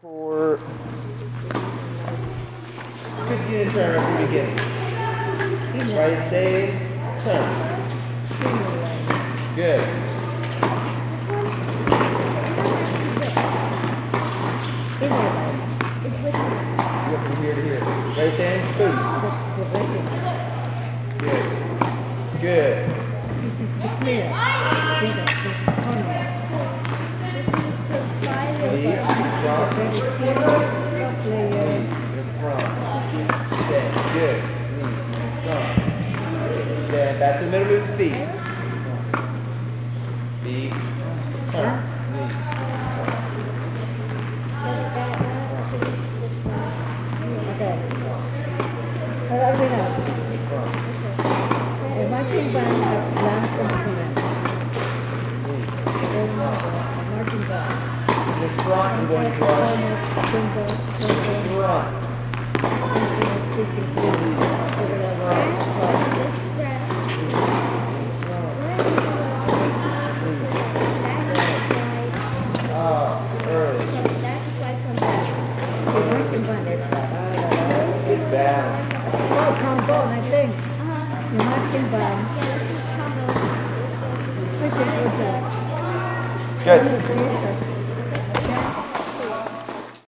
Core. Good unit turn at the beginning. Right stays, turn. Good. You go from here to here. Right stand, boom. Good. Good. Lead, back to the middle, move the feet. Feet, turn. Marching band. Which is what Good.